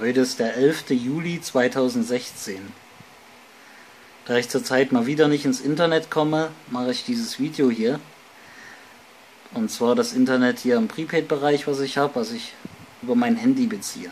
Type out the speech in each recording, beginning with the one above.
Heute ist der 11. Juli 2016. Da ich zurzeit mal wieder nicht ins Internet komme, mache ich dieses Video hier. Und zwar das Internet hier im Prepaid-Bereich, was ich habe, was ich über mein Handy beziehe.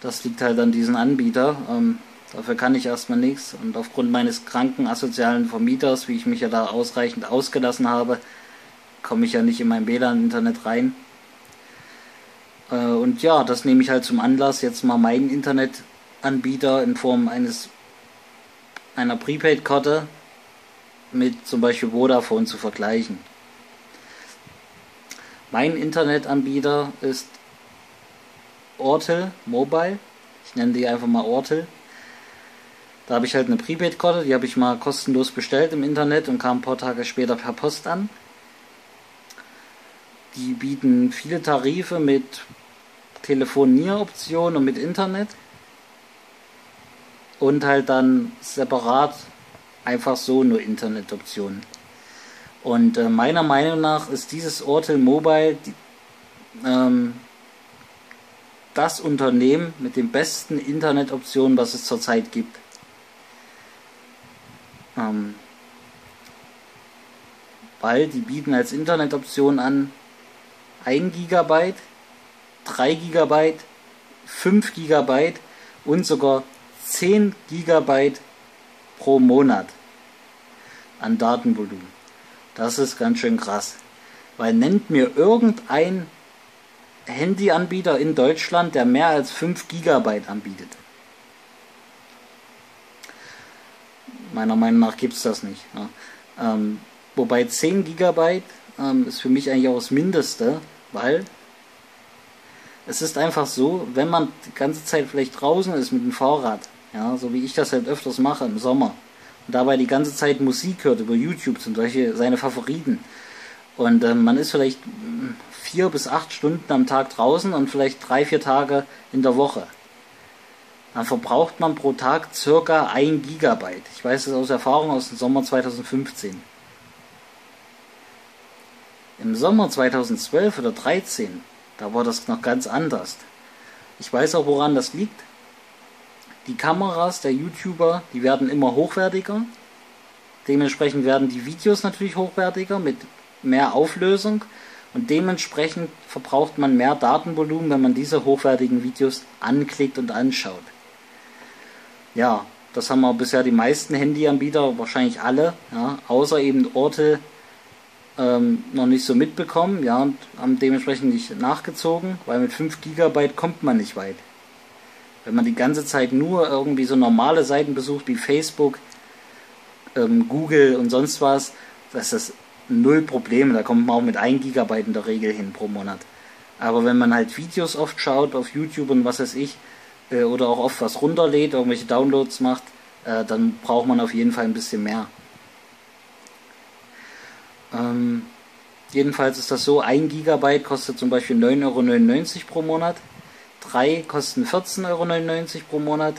Das liegt halt an diesem Anbieter. Ähm, dafür kann ich erstmal nichts. Und aufgrund meines kranken asozialen Vermieters, wie ich mich ja da ausreichend ausgelassen habe, komme ich ja nicht in mein WLAN-Internet rein. Äh, und ja, das nehme ich halt zum Anlass, jetzt mal meinen Internetanbieter in Form eines einer Prepaid-Karte mit zum Beispiel Vodafone zu vergleichen. Mein Internetanbieter ist Ortel Mobile. Ich nenne die einfach mal Ortel. Da habe ich halt eine Prepaid-Karte, die habe ich mal kostenlos bestellt im Internet und kam ein paar Tage später per Post an. Die bieten viele Tarife mit Telefonieroptionen und mit Internet. Und halt dann separat einfach so nur Internetoptionen. Und äh, meiner Meinung nach ist dieses Ortel Mobile die, ähm, das Unternehmen mit den besten Internetoptionen, was es zurzeit gibt. Ähm, weil die bieten als Internetoption an 1 GB, 3 GB, 5 GB und sogar 10 GB pro Monat an Datenvolumen. Das ist ganz schön krass. Weil nennt mir irgendein Handyanbieter in Deutschland, der mehr als 5 GB anbietet. Meiner Meinung nach gibt es das nicht. Ja. Ähm, wobei 10 GB ähm, ist für mich eigentlich auch das Mindeste, weil es ist einfach so, wenn man die ganze Zeit vielleicht draußen ist mit dem Fahrrad, ja, so wie ich das halt öfters mache im Sommer, und dabei die ganze Zeit Musik hört über YouTube, zum Beispiel seine Favoriten. Und ähm, man ist vielleicht hm, vier bis acht Stunden am Tag draußen und vielleicht drei, vier Tage in der Woche. Dann verbraucht man pro Tag circa 1 Gigabyte. Ich weiß das aus Erfahrung aus dem Sommer 2015. Im Sommer 2012 oder 2013, da war das noch ganz anders. Ich weiß auch, woran das liegt. Die Kameras der YouTuber, die werden immer hochwertiger. Dementsprechend werden die Videos natürlich hochwertiger mit mehr Auflösung und dementsprechend verbraucht man mehr Datenvolumen, wenn man diese hochwertigen Videos anklickt und anschaut. Ja, das haben auch bisher die meisten Handyanbieter, wahrscheinlich alle, ja, außer eben Orte ähm, noch nicht so mitbekommen, ja, und haben dementsprechend nicht nachgezogen, weil mit 5 GB kommt man nicht weit. Wenn man die ganze Zeit nur irgendwie so normale Seiten besucht wie Facebook, ähm, Google und sonst was, das ist null Probleme. Da kommt man auch mit 1 GB in der Regel hin pro Monat. Aber wenn man halt Videos oft schaut auf YouTube und was weiß ich, äh, oder auch oft was runterlädt, irgendwelche Downloads macht, äh, dann braucht man auf jeden Fall ein bisschen mehr. Ähm, jedenfalls ist das so, 1 GB kostet zum Beispiel 9,99 Euro pro Monat, 3 kosten 14,99 Euro pro Monat,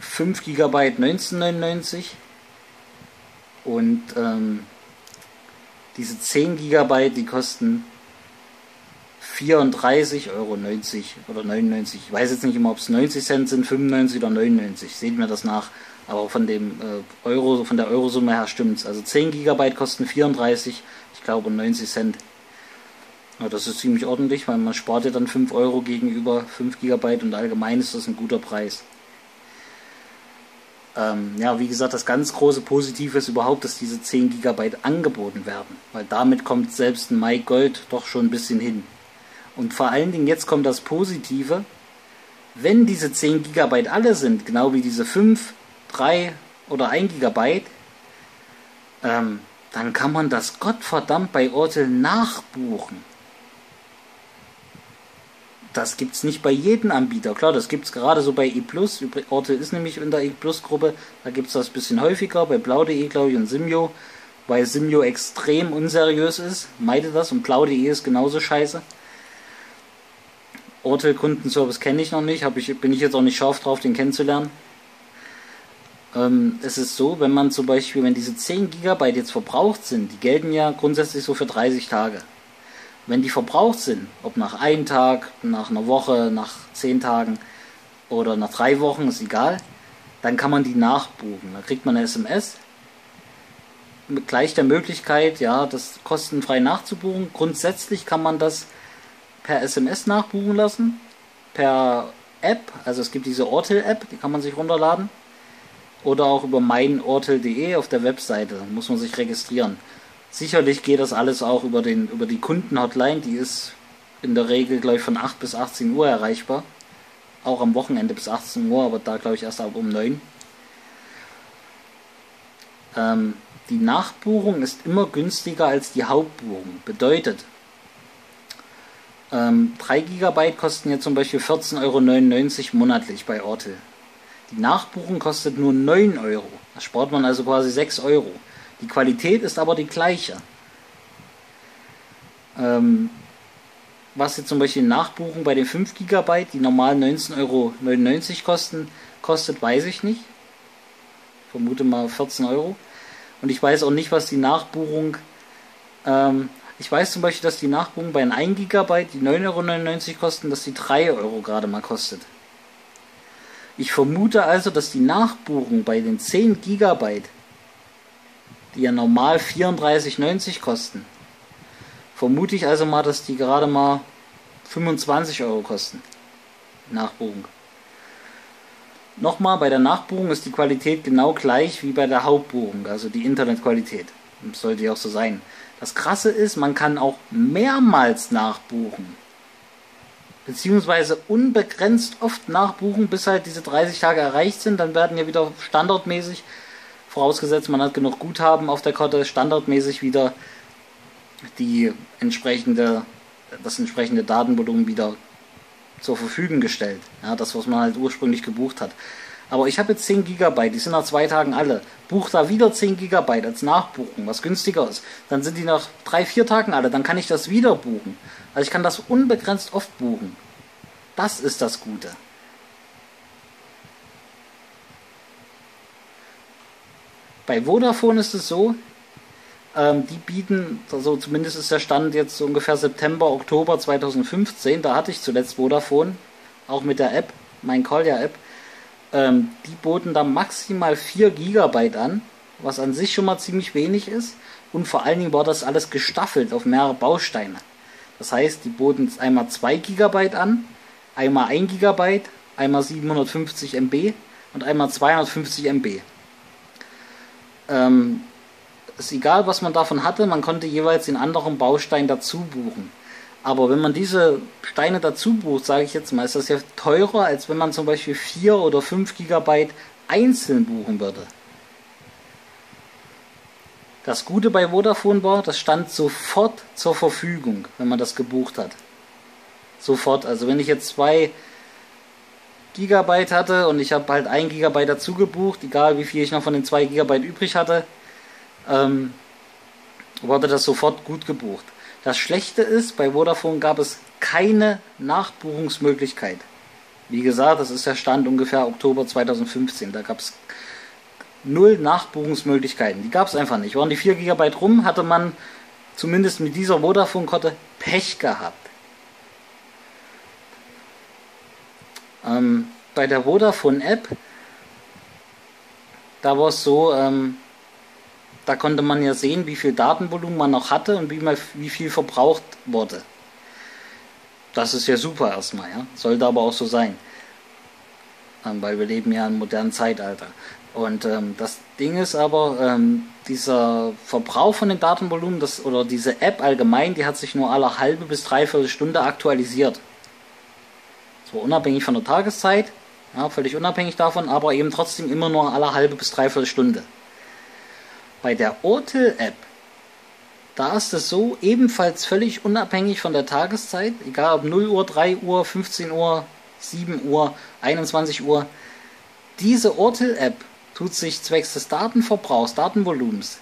5 GB 19,99 und ähm, diese 10 GB, die kosten 34,90 Euro oder 99. Ich weiß jetzt nicht immer, ob es 90 Cent sind, 95 oder 99. Seht mir das nach. Aber von dem äh, Euro, von der Eurosumme her stimmt's. Also 10 GB kosten 34, ich glaube 90 Cent. Ja, das ist ziemlich ordentlich, weil man spart ja dann 5 Euro gegenüber 5 GB und allgemein ist das ein guter Preis. Ähm, ja, wie gesagt, das ganz große Positive ist überhaupt, dass diese 10 GB angeboten werden, weil damit kommt selbst ein Mike Gold doch schon ein bisschen hin. Und vor allen Dingen jetzt kommt das Positive, wenn diese 10 GB alle sind, genau wie diese 5, 3 oder 1 GB, ähm, dann kann man das Gottverdammt bei Ortel nachbuchen das gibt es nicht bei jedem Anbieter. Klar, das gibt es gerade so bei E+. Orte ist nämlich in der E Gruppe. Da gibt es das ein bisschen häufiger. Bei blau.de, glaube ich, und Simio. Weil Simio extrem unseriös ist. Meide das. Und blau.de ist genauso scheiße. Orte Kundenservice kenne ich noch nicht. Ich, bin ich jetzt auch nicht scharf drauf, den kennenzulernen. Ähm, es ist so, wenn man zum Beispiel, wenn diese 10 GB jetzt verbraucht sind, die gelten ja grundsätzlich so für 30 Tage. Wenn die verbraucht sind, ob nach einem Tag, nach einer Woche, nach zehn Tagen oder nach drei Wochen, ist egal, dann kann man die nachbuchen. Da kriegt man eine SMS mit gleich der Möglichkeit, ja, das kostenfrei nachzubuchen. Grundsätzlich kann man das per SMS nachbuchen lassen, per App, also es gibt diese Ortel-App, die kann man sich runterladen. Oder auch über meinortel.de auf der Webseite, muss man sich registrieren. Sicherlich geht das alles auch über, den, über die Kundenhotline, die ist in der Regel, glaube ich, von 8 bis 18 Uhr erreichbar. Auch am Wochenende bis 18 Uhr, aber da, glaube ich, erst ab um 9. Ähm, die Nachbuchung ist immer günstiger als die Hauptbuchung. Bedeutet, ähm, 3 GB kosten jetzt zum Beispiel 14,99 Euro monatlich bei Ortel. Die Nachbuchung kostet nur 9 Euro. Da spart man also quasi 6 Euro. Die Qualität ist aber die gleiche. Ähm, was jetzt zum Beispiel Nachbuchung bei den 5 GB, die normal 19,99 Euro kosten, kostet, weiß ich nicht. Vermute mal 14 Euro. Und ich weiß auch nicht, was die Nachbuchung ähm, ich weiß zum Beispiel, dass die Nachbuchung bei einem 1 GB, die 9,99 Euro kosten, dass die 3 Euro gerade mal kostet. Ich vermute also, dass die Nachbuchung bei den 10 GB, die ja normal 34,90 kosten, vermute ich also mal, dass die gerade mal 25 Euro kosten. Nachbuchung. Nochmal, bei der Nachbuchung ist die Qualität genau gleich wie bei der Hauptbuchung, also die Internetqualität. Sollte ja auch so sein. Das Krasse ist, man kann auch mehrmals nachbuchen. Beziehungsweise unbegrenzt oft nachbuchen, bis halt diese 30 Tage erreicht sind. Dann werden ja wieder standardmäßig, vorausgesetzt man hat genug Guthaben auf der Karte, standardmäßig wieder die entsprechende, das entsprechende Datenvolumen wieder zur Verfügung gestellt. Ja, das, was man halt ursprünglich gebucht hat. Aber ich habe jetzt 10 GB, die sind nach zwei Tagen alle. Buch da wieder 10 GB als Nachbuchen, was günstiger ist. Dann sind die nach 3, 4 Tagen alle, dann kann ich das wieder buchen. Also ich kann das unbegrenzt oft buchen. Das ist das Gute. Bei Vodafone ist es so, ähm, die bieten, also zumindest ist der Stand jetzt so ungefähr September, Oktober 2015, da hatte ich zuletzt Vodafone, auch mit der App, mein Collier App. Ähm, die boten da maximal 4 GB an, was an sich schon mal ziemlich wenig ist. Und vor allen Dingen war das alles gestaffelt auf mehrere Bausteine. Das heißt, die boten einmal 2 GB an, einmal 1 GB, einmal 750 MB und einmal 250 MB. Ähm, ist egal, was man davon hatte, man konnte jeweils den anderen Baustein dazu buchen. Aber wenn man diese Steine dazu bucht, sage ich jetzt mal, ist das ja teurer, als wenn man zum Beispiel 4 oder 5 GB einzeln buchen würde. Das Gute bei Vodafone war, das stand sofort zur Verfügung, wenn man das gebucht hat. Sofort. Also wenn ich jetzt 2 GB hatte und ich habe halt 1 GB dazu gebucht, egal wie viel ich noch von den 2 GB übrig hatte, ähm, wurde das sofort gut gebucht. Das Schlechte ist, bei Vodafone gab es keine Nachbuchungsmöglichkeit. Wie gesagt, das ist der Stand ungefähr Oktober 2015. Da gab es null Nachbuchungsmöglichkeiten. Die gab es einfach nicht. Waren die 4 GB rum, hatte man zumindest mit dieser Vodafone-Karte Pech gehabt. Ähm, bei der Vodafone-App, da war es so, ähm, da konnte man ja sehen, wie viel Datenvolumen man noch hatte und wie, mal, wie viel verbraucht wurde. Das ist ja super erstmal, ja. Sollte aber auch so sein. Ähm, weil wir leben ja im modernen Zeitalter. Und ähm, das Ding ist aber, ähm, dieser Verbrauch von den Datenvolumen, das, oder diese App allgemein, die hat sich nur alle halbe bis dreiviertel Stunde aktualisiert. Zwar unabhängig von der Tageszeit, ja, völlig unabhängig davon, aber eben trotzdem immer nur alle halbe bis dreiviertel Stunde. Bei der Ortel-App, da ist es so, ebenfalls völlig unabhängig von der Tageszeit, egal ob 0 Uhr, 3 Uhr, 15 Uhr, 7 Uhr, 21 Uhr, diese Ortel-App tut sich zwecks des Datenverbrauchs, Datenvolumens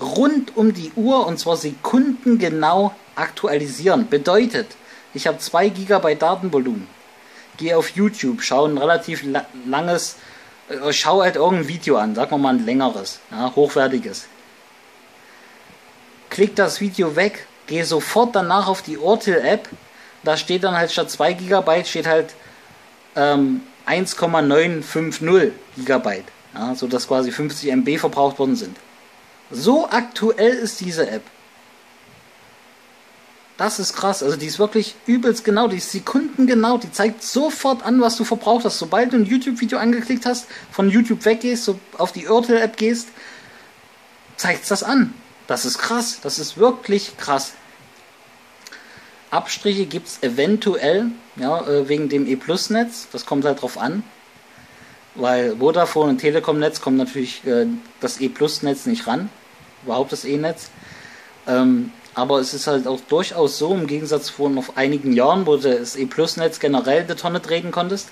rund um die Uhr und zwar sekundengenau aktualisieren. Bedeutet, ich habe 2 GB Datenvolumen, gehe auf YouTube, schaue ein relativ langes schau halt irgendein Video an, sagen wir mal ein längeres, ja, hochwertiges. Klick das Video weg, gehe sofort danach auf die Ortel-App. Da steht dann halt statt 2 GB steht halt ähm, 1,950 GB. Ja, sodass quasi 50 MB verbraucht worden sind. So aktuell ist diese App. Das ist krass. Also die ist wirklich übelst genau, die ist sekundengenau. Die zeigt sofort an, was du verbraucht hast. Sobald du ein YouTube-Video angeklickt hast, von YouTube weggehst, so auf die Urtel-App gehst, zeigt das an. Das ist krass. Das ist wirklich krass. Abstriche gibt es eventuell, ja, äh, wegen dem E-Plus-Netz. Das kommt halt drauf an. Weil Vodafone und Telekom-Netz kommt natürlich äh, das E-Plus-Netz nicht ran. Überhaupt das E-Netz. Ähm, aber es ist halt auch durchaus so, im Gegensatz von auf einigen Jahren, wo du das E-Plus-Netz generell eine Tonne treten konntest,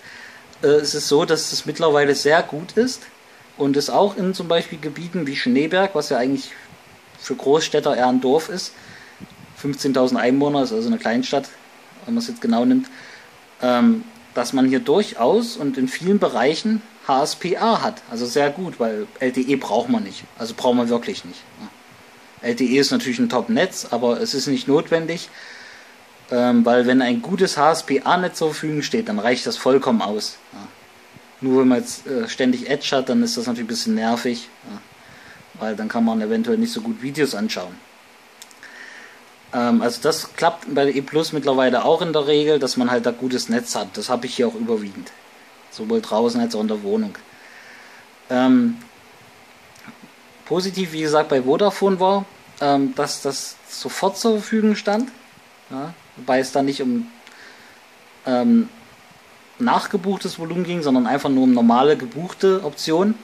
äh, ist es so, dass es mittlerweile sehr gut ist und es auch in zum Beispiel Gebieten wie Schneeberg, was ja eigentlich für Großstädter eher ein Dorf ist, 15.000 Einwohner, ist also eine Kleinstadt, wenn man es jetzt genau nimmt, ähm, dass man hier durchaus und in vielen Bereichen HSPA hat. Also sehr gut, weil LTE braucht man nicht. Also braucht man wirklich nicht. Ja. LTE ist natürlich ein Top-Netz, aber es ist nicht notwendig, ähm, weil wenn ein gutes HSPA-Netz zur Verfügung steht, dann reicht das vollkommen aus. Nur wenn man jetzt äh, ständig Edge hat, dann ist das natürlich ein bisschen nervig, weil dann kann man eventuell nicht so gut Videos anschauen. Ähm, also das klappt bei E Plus mittlerweile auch in der Regel, dass man halt da gutes Netz hat. Das habe ich hier auch überwiegend. Sowohl draußen als auch in der Wohnung. Ähm, positiv, wie gesagt, bei Vodafone war, ähm, dass das sofort zur Verfügung stand. Ja, wobei es da nicht um ähm, nachgebuchtes Volumen ging, sondern einfach nur um normale gebuchte Optionen.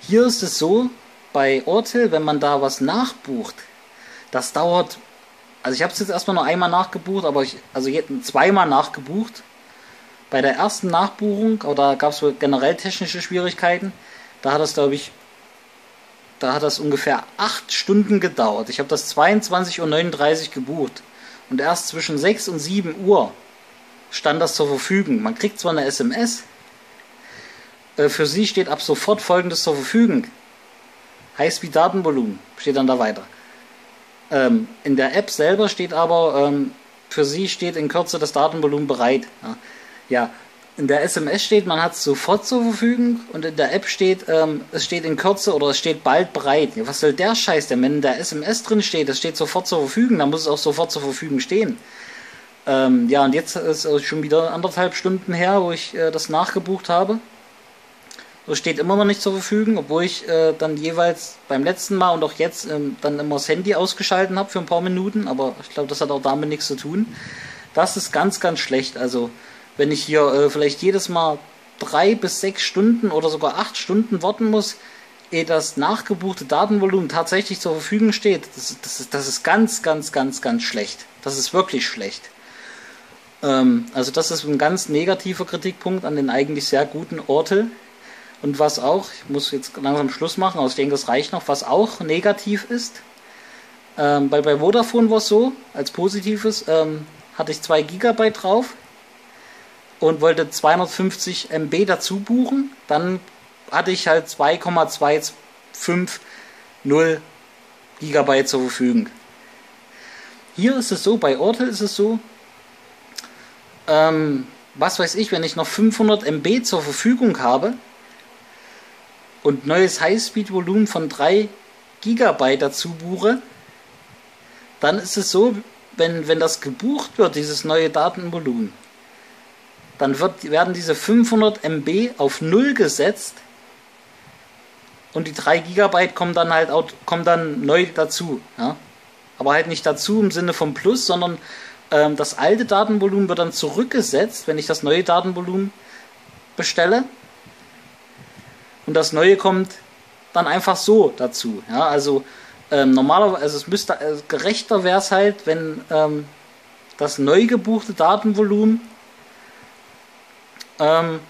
Hier ist es so, bei Ortel, wenn man da was nachbucht, das dauert, also ich habe es jetzt erstmal nur einmal nachgebucht, aber ich, also zweimal nachgebucht. Bei der ersten Nachbuchung, oder gab es generell technische Schwierigkeiten, da hat es, glaube ich, da hat das ungefähr 8 Stunden gedauert. Ich habe das 22.39 Uhr gebucht. Und erst zwischen 6 und 7 Uhr stand das zur Verfügung. Man kriegt zwar eine SMS, äh, für Sie steht ab sofort folgendes zur Verfügung. Highspeed-Datenvolumen steht dann da weiter. Ähm, in der App selber steht aber, ähm, für Sie steht in Kürze das Datenvolumen bereit. Ja, ja in der SMS steht, man hat es sofort zur Verfügung und in der App steht, ähm, es steht in Kürze oder es steht bald bereit. Was soll der Scheiß denn? Wenn in der SMS drin steht, es steht sofort zur Verfügung, dann muss es auch sofort zur Verfügung stehen. Ähm, ja, und jetzt ist es schon wieder anderthalb Stunden her, wo ich äh, das nachgebucht habe. Es steht immer noch nicht zur Verfügung, obwohl ich äh, dann jeweils beim letzten Mal und auch jetzt ähm, dann immer das Handy ausgeschalten habe für ein paar Minuten, aber ich glaube, das hat auch damit nichts zu tun. Das ist ganz, ganz schlecht. Also wenn ich hier äh, vielleicht jedes Mal drei bis sechs Stunden oder sogar acht Stunden warten muss, ehe das nachgebuchte Datenvolumen tatsächlich zur Verfügung steht, das, das, ist, das ist ganz, ganz, ganz, ganz schlecht. Das ist wirklich schlecht. Ähm, also das ist ein ganz negativer Kritikpunkt an den eigentlich sehr guten Ortel. Und was auch, ich muss jetzt langsam Schluss machen, aber ich denke, das reicht noch, was auch negativ ist, ähm, bei, bei Vodafone war es so, als positives, ähm, hatte ich 2 GB drauf und wollte 250 MB dazu buchen. Dann hatte ich halt 2,250 GB zur Verfügung. Hier ist es so, bei Ortel ist es so, ähm, was weiß ich, wenn ich noch 500 MB zur Verfügung habe und neues Highspeed-Volumen von 3 GB dazu buche, dann ist es so, wenn, wenn das gebucht wird, dieses neue Datenvolumen, dann wird, werden diese 500 MB auf 0 gesetzt und die 3 GB kommen dann halt auch, kommen dann neu dazu. Ja? Aber halt nicht dazu im Sinne vom Plus, sondern ähm, das alte Datenvolumen wird dann zurückgesetzt, wenn ich das neue Datenvolumen bestelle. Und das neue kommt dann einfach so dazu. Ja? Also ähm, normalerweise, also es müsste also gerechter wäre es halt, wenn ähm, das neu gebuchte Datenvolumen ähm,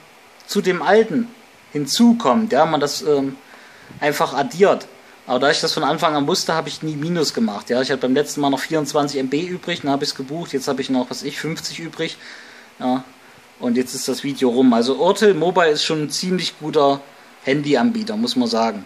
zu dem alten hinzukommt, ja, man das ähm, einfach addiert. Aber da ich das von Anfang an wusste, habe ich nie Minus gemacht. Ja, ich hatte beim letzten Mal noch 24 MB übrig, dann habe ich es gebucht. Jetzt habe ich noch, was ich, 50 übrig. Ja, und jetzt ist das Video rum. Also Ortel Mobile ist schon ein ziemlich guter Handyanbieter, muss man sagen.